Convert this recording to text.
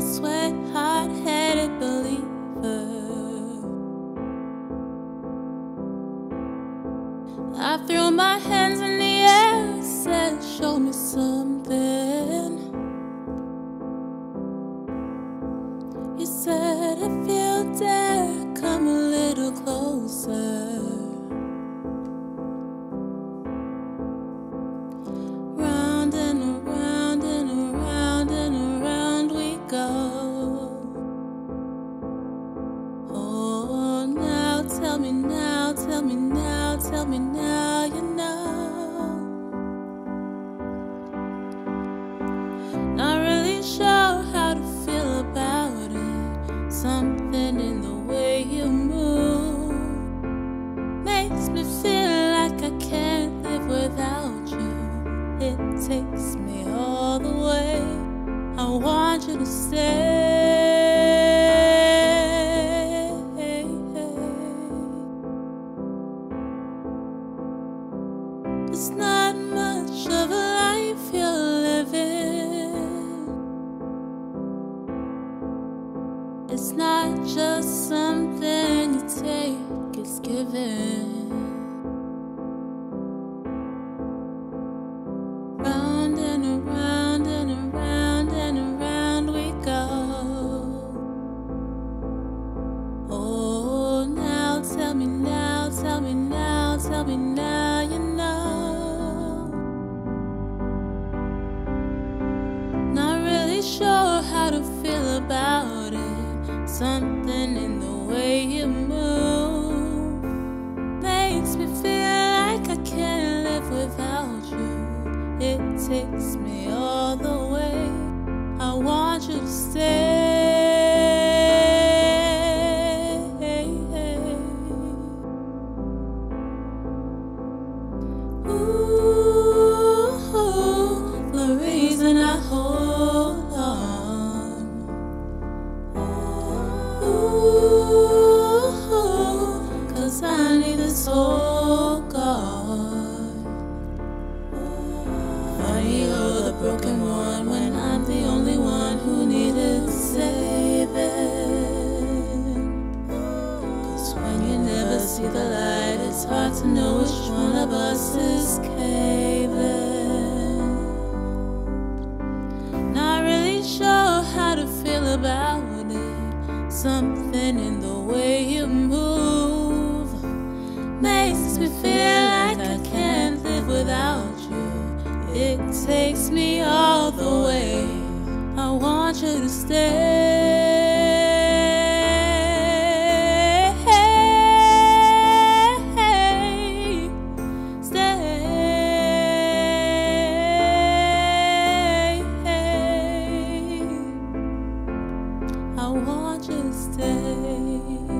sweat, hot headed believer. I threw my hands in the air, said, Show me something. You said, If you dare, come a little closer. Tell me now, you know. Not really sure how to feel about it. Something in the way you move makes me feel like I can't live without you. It takes me all the way. I want you to stay. It's not much of a life you're living. It's not just something you take, it's given. Round and around and around and around we go. Oh, now tell me now, tell me now, tell me now, feel about it. Something in the way you move makes me feel like I can't live without you. It takes me see the light, it's hard to know which one of us is caving. Not really sure how to feel about it. Something in the way you move makes me feel like I can't live without you. It takes me all the way. I want you to stay. just stay.